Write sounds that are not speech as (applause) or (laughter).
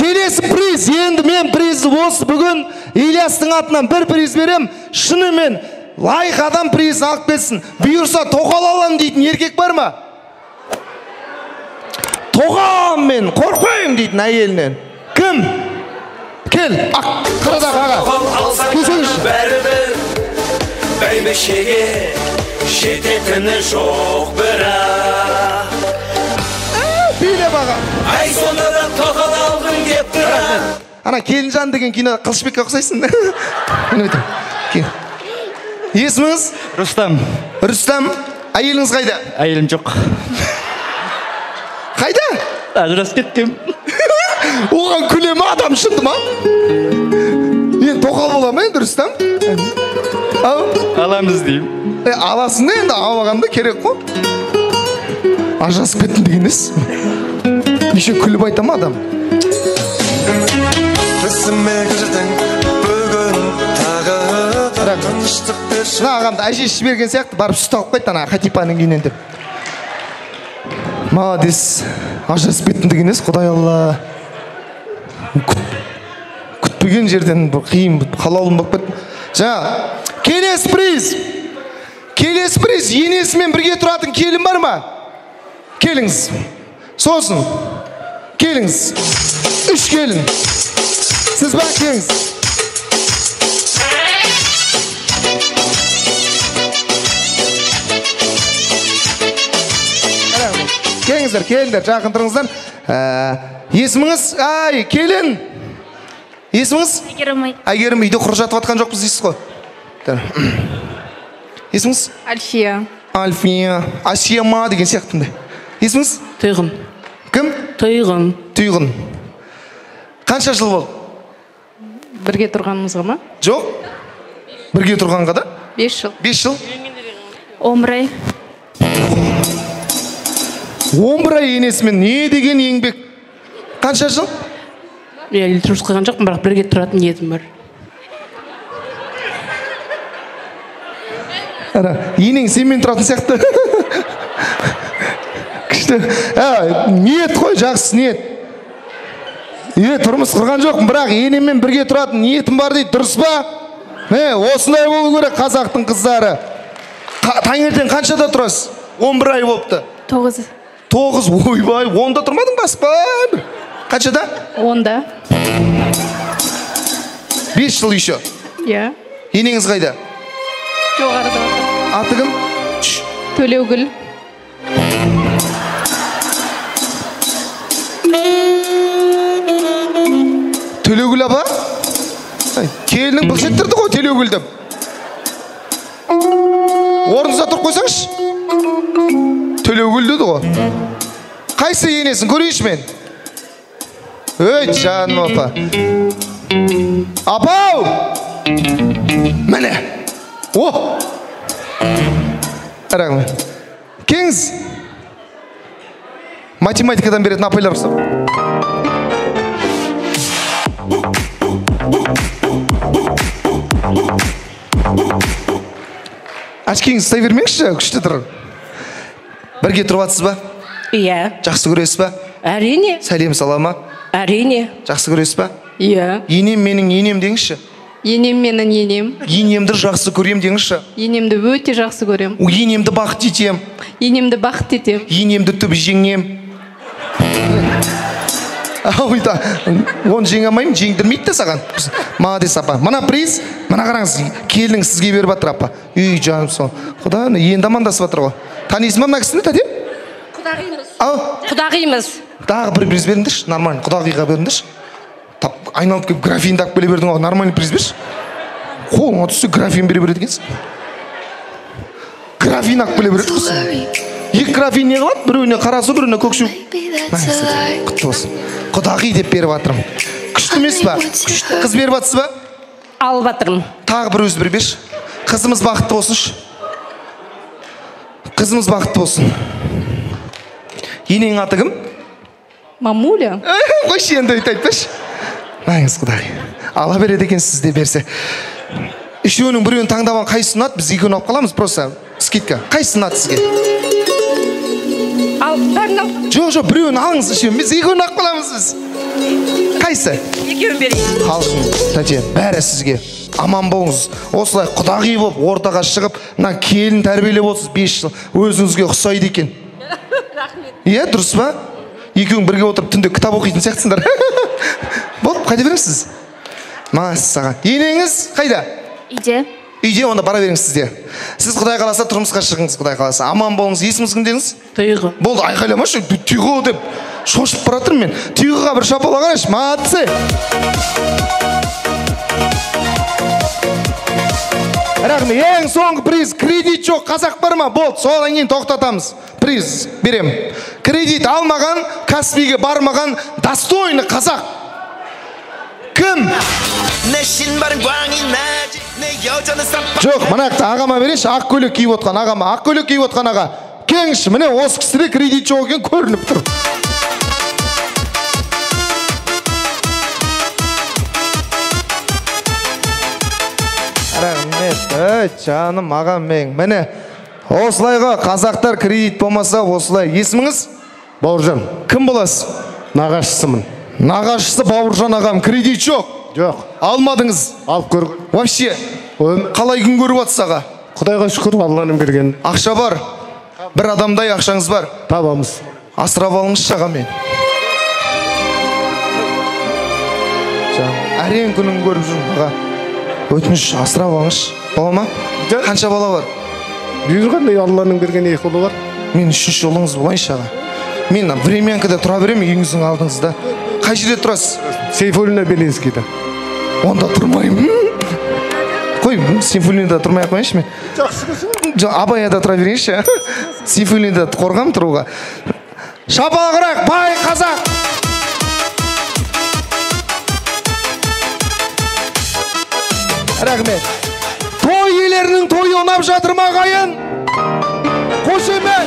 келесі приз енді мен приз осы бүгін ильястың атынан бір приз берем. Шынымен лайық адам призін алып келсін. Бұйырса тоқал аламын дейтін еркек бар ма? Тоқам мен қорқпаймын дейтін әйелінен. Кім? Кел. Ақ қырадағы аға келсеңізші бәрібір. Бәйбішеге жететіні жоқ бірақ. Билеп аға ай сонда да тоқал алғым кеп тұр ана келінжан деген кино қылышбекке ұқсайсың (laughs) есіміңіз? Рустам. Рүстам әйеліңіз қайда? Әйелім жоқ. Қайда? Ажырасып кеткем (laughs) оған күле ма адам шынды ма енді тоқал бола ма енді рүстам ау аламыз деймін. Е, аласың да енді алмағанда керек қой. Ажырасып кеттім деген несі еще күліп айта ма адам мына ағамды әжесі жіберген сияқты барып сүт алып қайт ана хатипаның үйінен деп молодец ажырасып кеттім деген несі құдай алла Күт- күтпеген жерден бір қиын халалым болып кетті жаңа келесі приз келесі приз енесімен бірге тұратын келін бар ма келіңіз сосын келіңіз үш келін сіз ба келіңіз келіңіздер келіңдер жақын тұрыңыздар Ә, есіміңіз ай келін есіміңіз әйгерім әйгерім үйде құр жатып жатқан жоқпыз дейсіз ғой есіміңіз альфия альфия асияма деген сияқтындай есіміңіз тұйғын тұйғын тұйғын қанша жыл болды бірге тұрғанымызға ма жоқ. Бірге тұрғанға да? Бес жыл. Бес жыл? Он бір ай он бір ай енесімен не деген еңбек? Қанша жыл? Иә әлі тұрмыс құрған жоқпын бірақ бірге тұратын ниетім бар енең сенімен тұратын сияқты. Ниет қой жақсы ниет. Е тұрмыс құрған жоқпын бірақ енеммен бірге тұратын ниетім бар дейді дұрыс па? Міне осындай болу керек қазақтың қыздары. Қа- таңертең қаншада тұрасыз? он бір ай болыпты. Тоғыз. Тоғыз ойбай онда тұрмадың ба аспан? Қаншада? Онда. Бес жыл еще. Иә. Енеңіз қайда? Жоғарыда. Аты кім? Төлеугүл. Төлеугүл апа? Келінің былшып тұрды ғой төлеугүл деп. Орныңызда тұрып қойсаңызшы. Төлеугүл деді ғой. Қайсы енесін көрейінші мен. Өй жаным апа. Апау! Міне. О! Рахмет келіңіз математикадан беретін апайлар ұқсап очкиңізді ұстай бермеңізші күшті тұр. Бірге тұрып жатсыз ба? Иә. Жақсы көресіз ба? Әрине. Сәлем сала ма әрине. Жақсы көресіз ба? Иә. Енем менің енем деңізші. Енем менің енем. Енемді жақсы көрем деңізші. Енемді өте жақсы көрем. О, енемді бақыт етем. Енемді бақыт етем. Енемді түп жеңем. Ойда оны жеңе алмаймын жеңдірмейді де саған молодец апа мына приз мына қараңыз келінің сізге беріп жатыр апа үй жаным сол құда енді амандасып жатыр ғой танисың ба мына кісіні тәте құдағимыз ау құдағимыз тағы бір приз беріңдерші нормально құдағиға беріңдерші тап айналып келіп графинді алып келе бердің ғой нормальный приз берші қолыңа түссе графин бере береді екенсің графин алып келе береді екі графин не қылады біреуіне қара су біреуіне көк шу құтты болсын құдағи деп беріп жатырмын. Күшті емес па? күшті. Қыз беріп жатсыз ба? Алып жатырмын. Тағы бір өзі бір берші. Қызымыз бақытты болсыншы қызымыз бақытты болсын. Енеңнің аты кім? Мамуля. (laughs) Қойшы енді өйтіп айтпашы. Маңыз құдай ала береді екен сізде берсе. Үшеуінің біреуін таңдап алған қайсысы ұнады біз екеуін алып қаламыз просто. Скидка. Қайсысы ұнады сізге? Ал бәрін ал жоқ жоқ біреуін алыңыз үшеуін. Біз екеуін алып қаламыз біз. Қайсы? Екеуін берейін. Қалжың тәте бәрі сізге. Аман болыңыз. Осылай құдағи болып ортаға шығып мына келін тәрбиелеп отырсыз бес жыл. Өзіңізге ұқсайды екен. (laughs) Иә дұрыс па? Екеуің бірге отырып түнде кітап оқитын сияқтысыңдар. (laughs) Болды қайда беріңіз мәссаған енеңіз қайда? Үйде. Үйде онда бара беріңіз сізде сіз құдай қаласа тұрмысқа шығыңыз құдай қаласа. Аман болыңыз есіміңіз кім дедіңіз? Тұйғы болды айқайламашы түйғы деп шошып бара жатырмын мен. Түйғыға бір шапалақ қарашы молодцы рахмет. Ең соңғы приз кредит жоқ қазақ бар ма? Болды содан кейін тоқтатамыз. Приз беремін кредит алмаған каспиге бармаған достойный қазақ. Кім жоқ мына ағама берейінші. ақ көйлек киіп отқан ағама ақ көйлек киіп отқан аға. Келіңізші міне осы кісіде кредит жоқ екен көрініп тұр. Рахмет ей жаным ағам менің міне осылайға қазақтар кредит болмаса осылай есіміңіз? Бауыржан. Кім боласыз? Нағашысымын. Нағашысы бауыржан ағам кредит жоқ. Жоқ. Алмадыңыз? Алып көр. Вообще қалай күн көріп жатсыз аға? Құдайға шүкір алланың берген. Ақша бар. Бір адамдай ақшаңыз бар. Табамыз. Асырап алыңызшы ағамен әрең күнін көріп жүрмін аға. Өтініш асырап алыңызшы. Бола ма? Да. қанша бала бар? Бұйырғандай алланың берген екі ұлы бар? Мен үшінші ұлыңыз болайыншы аға. Мен времянкада тұра беремін үйіңіздің алдыңызда. Қай жерде тұрасыз сейфуллина белинскийда онда тұрмаймын қой сейфуллинада тұрмай ақ қояйыншы мен жоқ абаяда тұра берейінші сейфуллинада қорқамын тұруға шапалақ ұрайық бай қазақ рахмет той иелерінің тойы ұнап жатыр ма ағайын қошемет